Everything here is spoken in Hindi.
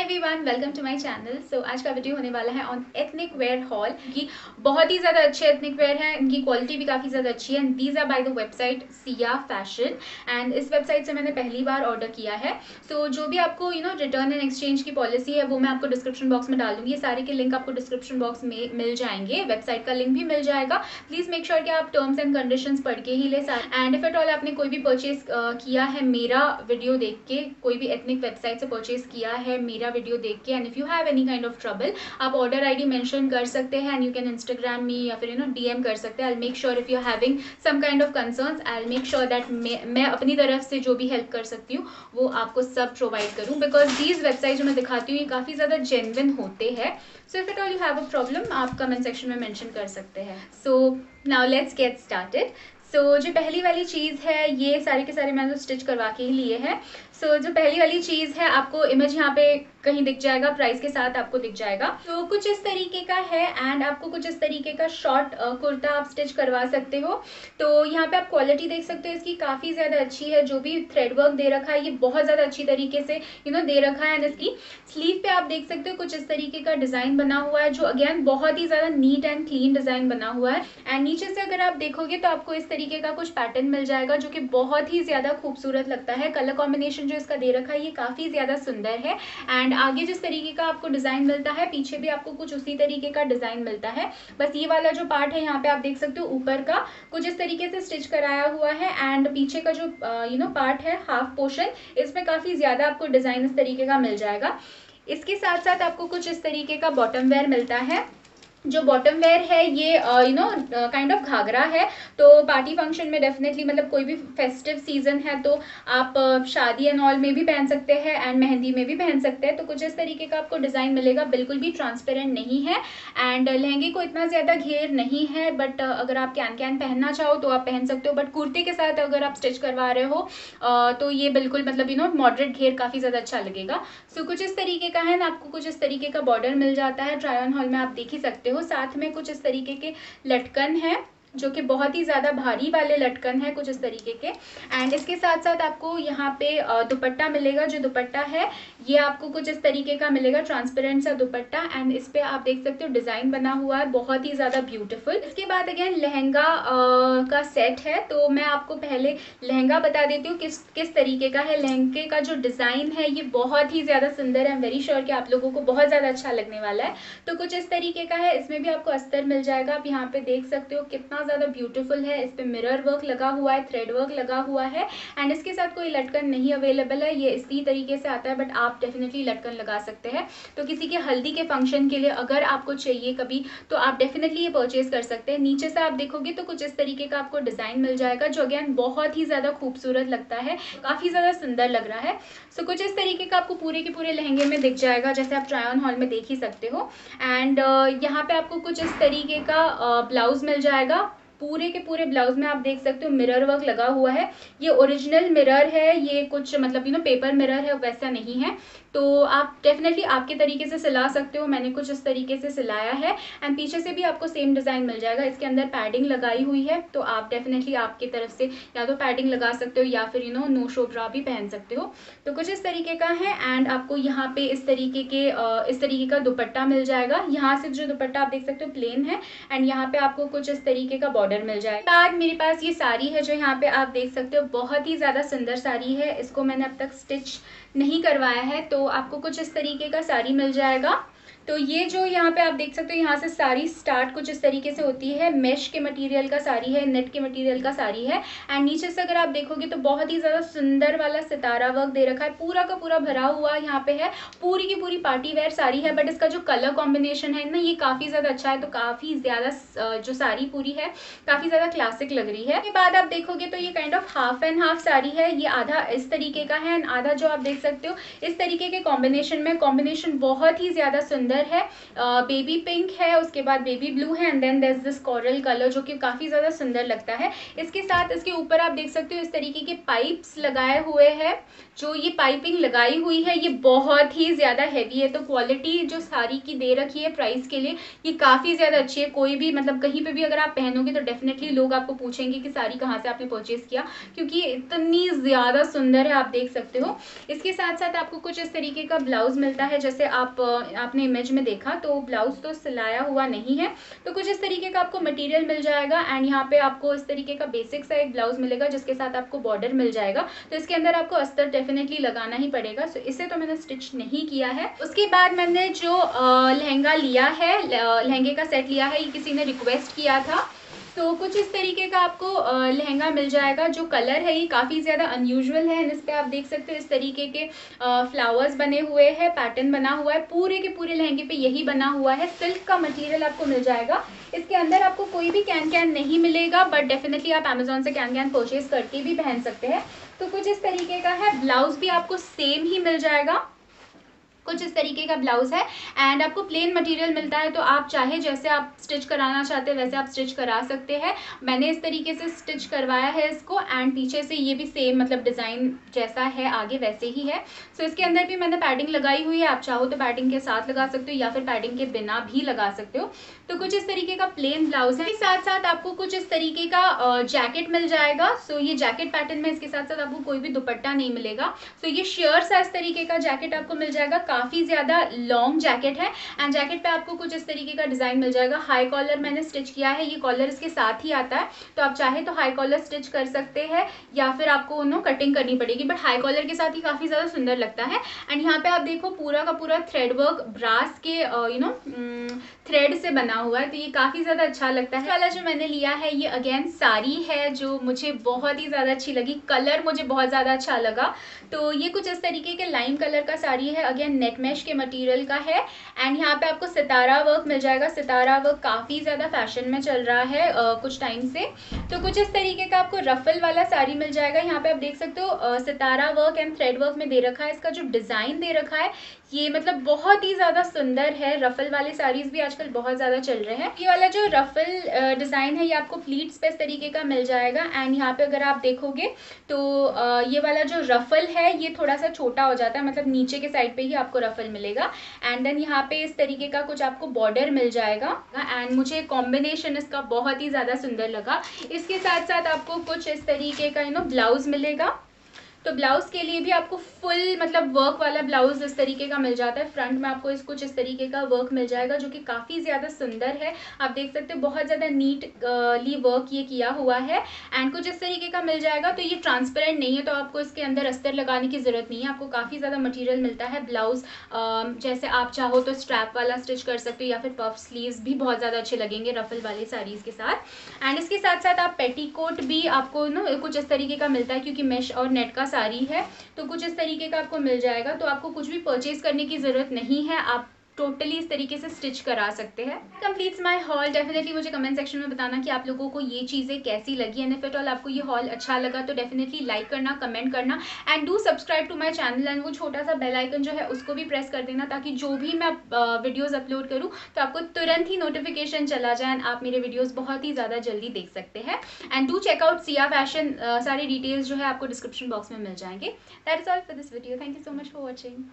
Hi everyone welcome to my channel so आज का वीडियो होने वाला है ऑन एथनिक वेयर हॉल की बहुत ही ज़्यादा अच्छे एथनिक वेयर हैं। इनकी क्वालिटी भी काफ़ी ज़्यादा अच्छी है। These are by the website Siya fashion and इस वेबसाइट से मैंने पहली बार ऑर्डर किया है। सो so, जो भी आपको you know return and exchange की पॉलिसी है वो मैं आपको डिस्क्रिप्शन बॉक्स में डाल दूँगी। ये सारे के लिंक आपको डिस्क्रिप्शन बॉक्स में मिल जाएँगे। वेबसाइट का लिंक भी मिल जाएगा। प्लीज़ मेक श्योर कि आप टर्म्स एंड कंडीशन पढ़ के ही ले एंड इफ़ एट ऑल आपने कोई भी परचेज किया है मेरा वीडियो देख के कोई भी एथनिक वेबसाइट से परचेज किया है मेरा वीडियो देख के and if you have any kind of trouble आप ऑर्डर आईडी मेंशन कर सकते हैं and you can Instagram me या फिर यू नो डीएम कर सकते हैं. I make sure if you having some kind of concerns I make sure that मैं अपनी तरफ़ से जो भी हेल्प कर सकती हूँ, वो आपको सब प्रोवाइड करूँ. बिकॉज़ दीज वेबसाइट जो मैं दिखाती हूँ, ये काफ़ी ज़्यादा जेनविन होते हैं. So if it all you have a problem आप कमेंट सेक्शन में मैंशन कर सकते हैं. So now let's get started so जो पहली वाली चीज़ है, ये सारे के सारे मैंने तो स्टिच करवा के ही लिए हैं. सो so, जो पहली वाली चीज़ है आपको इमेज यहाँ पे कहीं दिख जाएगा प्राइस के साथ आपको दिख जाएगा। तो कुछ इस तरीके का है एंड आपको कुछ इस तरीके का शॉर्ट कुर्ता आप स्टिच करवा सकते हो। तो यहाँ पे आप क्वालिटी देख सकते हो इसकी काफ़ी ज़्यादा अच्छी है जो भी थ्रेड वर्क दे रखा है ये बहुत ज़्यादा अच्छी तरीके से यू नो दे रखा है एंड इसकी स्लीव पे आप देख सकते हो कुछ इस तरीके का डिज़ाइन बना हुआ है जो अगेन बहुत ही ज़्यादा नीट एंड क्लीन डिज़ाइन बना हुआ है। एंड नीचे से अगर आप देखोगे तो आपको इस तरीके का कुछ पैटर्न मिल जाएगा जो कि बहुत ही ज़्यादा खूबसूरत लगता है। कलर कॉम्बिनेशन जो इसका दे रखा है, ये काफ़ी ज़्यादा सुंदर है। एंड आगे जिस तरीके का आपको डिज़ाइन मिलता है, पीछे भी आपको कुछ उसी तरीके का डिज़ाइन मिलता है। बस ये वाला जो पार्ट है, यहाँ पे आप देख सकते हो, ऊपर का कुछ इस तरीके से स्टिच कराया हुआ है। एंड पीछे का जो यू नो पार्ट है हाफ़ पोर्शन इसमें काफ़ी ज़्यादा आपको डिज़ाइन इस तरीके का मिल जाएगा। इसके साथ साथ आपको कुछ इस तरीके का बॉटम वेयर मिलता है। जो बॉटम वेयर है ये यू नो काइंड ऑफ़ घाघरा है तो पार्टी फ़ंक्शन में डेफिनेटली मतलब कोई भी फेस्टिव सीज़न है तो आप uh, शादी एंड ऑल में भी पहन सकते हैं एंड मेहंदी में भी पहन सकते हैं तो कुछ इस तरीके का आपको डिज़ाइन मिलेगा बिल्कुल भी ट्रांसपेरेंट नहीं है एंड लहंगे को इतना ज़्यादा घेर नहीं है बट uh, अगर आप कैन कैन पहनना चाहो तो आप पहन सकते हो बट कुर्ते के साथ अगर आप स्टिच करवा रहे हो uh, तो ये बिल्कुल मतलब यू नो मॉडरेट घेर काफ़ी ज़्यादा अच्छा लगेगा। सो so, कुछ इस तरीके का है ना आपको कुछ इस तरीके का बॉर्डर मिल जाता है ट्राई ऑन हॉल में आप देख ही सकते हो। साथ में कुछ इस तरीके के लटकन है। जो कि बहुत ही ज़्यादा भारी वाले लटकन है कुछ इस तरीके के। एंड इसके साथ साथ आपको यहाँ पे दुपट्टा मिलेगा, जो दुपट्टा है, ये आपको कुछ इस तरीके का मिलेगा ट्रांसपेरेंट सा दुपट्टा। एंड इस पर आप देख सकते हो डिज़ाइन बना हुआ है, बहुत ही ज़्यादा ब्यूटीफुल इसके बाद अगेन लहंगा का सेट है तो मैं आपको पहले लहंगा बता देती हूँ किस किस तरीके का है। लहंगे का जो डिज़ाइन है, ये बहुत ही ज़्यादा सुंदर है। वेरी श्योर कि आप लोगों को बहुत ज़्यादा अच्छा लगने वाला है। तो कुछ इस तरीके का है, इसमें भी आपको अस्तर मिल जाएगा। आप यहाँ पे देख सकते हो कितना ज़्यादा ब्यूटीफुल है इस पर मिरर वर्क लगा हुआ है थ्रेड वर्क लगा हुआ है एंड इसके साथ कोई लटकन नहीं अवेलेबल है ये इसी तरीके से आता है बट आप डेफिनेटली लटकन लगा सकते हैं। तो किसी के हल्दी के फ़ंक्शन के लिए अगर आपको चाहिए कभी तो आप डेफिनेटली ये परचेज कर सकते हैं। नीचे से आप देखोगे तो कुछ इस तरीके का आपको डिज़ाइन मिल जाएगा जो अगेन बहुत ही ज़्यादा खूबसूरत लगता है काफ़ी ज़्यादा सुंदर लग रहा है। सो कुछ इस तरीके का आपको पूरे के पूरे लहंगे में दिख जाएगा जैसे आप ट्राई ऑन हॉल में देख ही सकते हो। एंड uh, यहाँ पे आपको कुछ इस तरीके का ब्लाउज uh, मिल जाएगा पूरे के पूरे ब्लाउज में आप देख सकते हो मिरर वर्क लगा हुआ है। ये ओरिजिनल मिरर है, ये कुछ मतलब यू नो पेपर मिरर है, वैसा नहीं है। तो आप डेफिनेटली आपके तरीके से सिला सकते हो, मैंने कुछ इस तरीके से सिलाया है। एंड पीछे से भी आपको सेम डिज़ाइन मिल जाएगा। इसके अंदर पैडिंग लगाई हुई है तो आप डेफिनेटली आपकी तरफ़ से या तो पैडिंग लगा सकते हो या फिर you know no show bra भी पहन सकते हो। तो कुछ इस तरीके का है एंड आपको यहाँ पे इस तरीके के इस तरीके का दुपट्टा मिल जाएगा। यहाँ से जो दुपट्टा आप देख सकते हो प्लेन है। एंड यहाँ पे आपको कुछ इस तरीके का बॉर्डर मिल जाएगा। बाद मेरे पास ये साड़ी है जो यहाँ पे आप देख सकते हो, बहुत ही ज़्यादा सुंदर साड़ी है। इसको मैंने अब तक स्टिच नहीं करवाया है तो आपको कुछ इस तरीके का साड़ी मिल जाएगा। तो ये जो यहाँ पे आप देख सकते हो, यहाँ से साड़ी स्टार्ट कुछ इस तरीके से होती है। मेश के मटेरियल का साड़ी है नेट के मटेरियल का साड़ी है। एंड नीचे से अगर आप देखोगे तो बहुत ही ज़्यादा सुंदर वाला सितारा वर्क दे रखा है। पूरा का पूरा भरा हुआ यहाँ पे है। पूरी की पूरी पार्टी वेयर साड़ी है बट इसका जो कलर कॉम्बिनेशन है ना, ये काफ़ी ज़्यादा अच्छा है। तो काफ़ी ज़्यादा जो साड़ी पूरी है, काफ़ी ज़्यादा क्लासिक लग रही है। इसके बाद आप देखोगे तो ये kind of half and half sari है। ये आधा इस तरीके का है। एंड आधा जो आप देख सकते हो, इस तरीके के कॉम्बिनेशन में कॉम्बिनेशन बहुत ही ज़्यादा सुंदर कलर है बेबी पिंक है, उसके बाद बेबी ब्लू है and then this this coral colour जो कि काफ़ी ज़्यादा सुंदर लगता है। इसके साथ, इसके ऊपर आप देख सकते हो इस तरीके के पाइप्स लगाए हुए हैं, जो ये पाइपिंग लगाई हुई है, ये बहुत ही ज़्यादा हैवी है। तो क्वालिटी जो साड़ी की दे रखी है प्राइस के लिए, ये काफ़ी ज़्यादा अच्छी है। कोई भी मतलब कहीं पर भी अगर आप पहनोगे तो डेफिनेटली लोग आपको पूछेंगे कि साड़ी कहाँ से आपने परचेज़ किया, क्योंकि इतनी ज़्यादा सुंदर है, आप देख सकते हो। इसके साथ साथ आपको कुछ इस तरीके का ब्लाउज़ मिलता है, जैसे आप आपने इमेज में देखा तो ब्लाउज़ तो सिलाया हुआ नहीं है। तो कुछ इस तरीके का आपको मटेरियल मिल जाएगा एंड यहाँ पे आपको इस तरीके का बेसिक सा एक ब्लाउज़ मिलेगा, जिसके साथ आपको बॉर्डर मिल जाएगा। तो इसके अंदर आपको अस्तर डेफिनेटली लगाना ही पड़ेगा। सो इसे तो मैंने स्टिच नहीं किया है। उसके बाद मैंने जो लहंगा लिया है लहंगे का सेट लिया है, ये किसी ने रिक्वेस्ट किया था। तो कुछ इस तरीके का आपको लहंगा मिल जाएगा, जो कलर है ये काफ़ी ज़्यादा अनयूजुअल है इस पर आप देख सकते हो इस तरीके के फ्लावर्स बने हुए हैं पैटर्न बना हुआ है, पूरे के पूरे लहंगे पे यही बना हुआ है सिल्क का मटेरियल आपको मिल जाएगा। इसके अंदर आपको कोई भी कैन कैन नहीं मिलेगा बट डेफिनेटली आप अमेजोन से कैन कैन परचेज करके भी पहन सकते हैं। तो कुछ इस तरीके का है ब्लाउज भी आपको सेम ही मिल जाएगा। कुछ इस तरीके का ब्लाउज है। एंड आपको प्लेन मटेरियल मिलता है तो आप चाहे जैसे आप स्टिच कराना चाहते हैं वैसे आप स्टिच करा सकते हैं। मैंने इस तरीके से स्टिच करवाया है इसको एंड पीछे से ये भी सेम मतलब डिज़ाइन जैसा है आगे वैसे ही है। सो so, इसके अंदर भी मैंने पैडिंग लगाई हुई है आप चाहो तो पैडिंग के साथ लगा सकते हो या फिर पैडिंग के बिना भी लगा सकते हो। तो कुछ इस तरीके का प्लेन ब्लाउज है। साथ साथ आपको कुछ इस तरीके का जैकेट मिल जाएगा। सो ये जैकेट पैटर्न में इसके साथ साथ आपको कोई भी दुपट्टा नहीं मिलेगा। सो ये शेयर सा इस तरीके का जैकेट आपको मिल जाएगा। काफ़ी ज़्यादा लॉन्ग जैकेट है। एंड जैकेट पे आपको कुछ इस तरीके का डिज़ाइन मिल जाएगा। हाई कॉलर मैंने स्टिच किया है। ये कॉलर इसके साथ ही आता है। तो आप चाहे तो हाई कॉलर स्टिच कर सकते हैं। या फिर आपको नो कटिंग करनी पड़ेगी। बट हाई कॉलर के साथ ही काफ़ी ज़्यादा सुंदर लगता है। एंड यहाँ पे आप देखो पूरा का पूरा थ्रेड वर्क ब्रास के यू नो थ्रेड से बना हुआ है तो ये काफ़ी ज़्यादा अच्छा लगता है। वाला जो मैंने लिया है ये अगेन साड़ी है जो मुझे बहुत ही ज़्यादा अच्छी लगी। कलर मुझे बहुत ज़्यादा अच्छा लगा। तो ये कुछ इस तरीके के लाइम कलर का साड़ी है। अगेन नेट मैश के मटेरियल का है। एंड यहाँ पे आपको सितारा वर्क मिल जाएगा। सितारा वर्क काफ़ी ज़्यादा फ़ैशन में चल रहा है आ, कुछ टाइम से। तो कुछ इस तरीके का आपको रफल वाला साड़ी मिल जाएगा। यहाँ पे आप देख सकते हो सितारा वर्क एंड थ्रेड वर्क में दे रखा है। इसका जो डिज़ाइन दे रखा है ये मतलब बहुत ही ज़्यादा सुंदर है। रफल वाले साड़ीज़ भी आजकल बहुत ज़्यादा चल रहे हैं। ये वाला जो रफल डिज़ाइन है, ये आपको प्लीट्स पे इस तरीके का मिल जाएगा। एंड यहाँ पे अगर आप देखोगे तो ये वाला जो रफल है, ये थोड़ा सा छोटा हो जाता है। मतलब नीचे के साइड पे ही आपको रफल मिलेगा। एंड देन यहाँ पे इस तरीके का कुछ आपको बॉर्डर मिल जाएगा। एंड मुझे कॉम्बिनेशन इसका बहुत ही ज़्यादा सुंदर लगा। इसके साथ साथ आपको कुछ इस तरीके का यू नो ब्लाउज मिलेगा। तो ब्लाउज के लिए भी आपको फुल मतलब वर्क वाला ब्लाउज इस तरीके का मिल जाता है। फ्रंट में आपको इस कुछ इस तरीके का वर्क मिल जाएगा, जो कि काफ़ी ज़्यादा सुंदर है। आप देख सकते हो, बहुत ज़्यादा नीट ली वर्क ये किया हुआ है। एंड कुछ इस तरीके का मिल जाएगा तो ये ट्रांसपेरेंट नहीं है तो आपको इसके अंदर अस्तर लगाने की ज़रूरत नहीं है। आपको काफ़ी ज़्यादा मटीरियल मिलता है ब्लाउज जैसे आप चाहो तो स्ट्रैप वाला स्टिच कर सकते हो, या फिर पफ स्लीव भी बहुत ज़्यादा अच्छे लगेंगे रफल वाली साड़ीज़ के साथ। एंड इसके साथ साथ आप पेटीकोट भी आपको, ना, कुछ इस तरीके का मिलता है, क्योंकि मेश और नेट का साड़ी है तो कुछ इस तरीके का आपको मिल जाएगा। तो आपको कुछ भी परचेज करने की ज़रूरत नहीं है। आप टोटली इस तरीके से स्टिच करा सकते हैं। कम्प्लीट्स माई हॉल डेफिनेटली मुझे कमेंट सेक्शन में बताना कि आप लोगों को ये चीज़ें कैसी लगी। एंड इफ़ एट ऑल आपको ये हॉल अच्छा लगा तो डेफिनेटली लाइक करना कमेंट करना। And do subscribe to my channel and वो छोटा सा बेल आइकन जो है, उसको भी प्रेस कर देना ताकि जो भी मैं वीडियोज़ अपलोड करूँ तो आपको तुरंत ही नोटिफिकेशन चला जाए। एंड आप मेरे वीडियोज़ बहुत ही ज़्यादा जल्दी देख सकते हैं। And do check out Siya fashion सारी डिटेल्स जो है आपको डिस्क्रिप्शन बॉक्स में मिल जाएँगे। That is all for this video thank you so much for watching